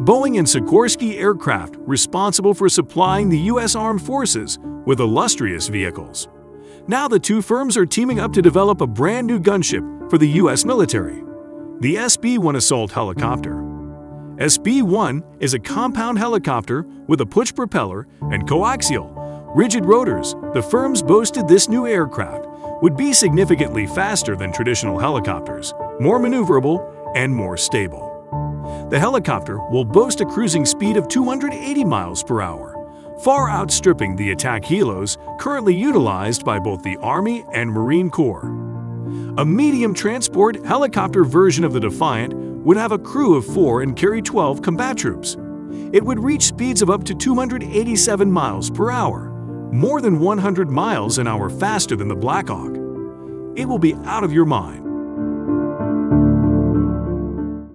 Boeing and Sikorsky Aircraft responsible for supplying the U.S. Armed Forces with illustrious vehicles. Now the two firms are teaming up to develop a brand new gunship for the U.S. military, the SB-1 assault helicopter. SB-1 is a compound helicopter with a push propeller and coaxial, rigid rotors. The firms boasted this new aircraft would be significantly faster than traditional helicopters, more maneuverable, and more stable. The helicopter will boast a cruising speed of 280 miles per hour, far outstripping the attack helos currently utilized by both the Army and Marine Corps. A medium transport helicopter version of the Defiant would have a crew of four and carry 12 combat troops. It would reach speeds of up to 287 miles per hour, more than 100 miles an hour faster than the Blackhawk. It will be out of your mind